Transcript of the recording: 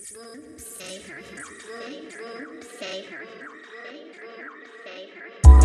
Say her, her, say her, say her, say her.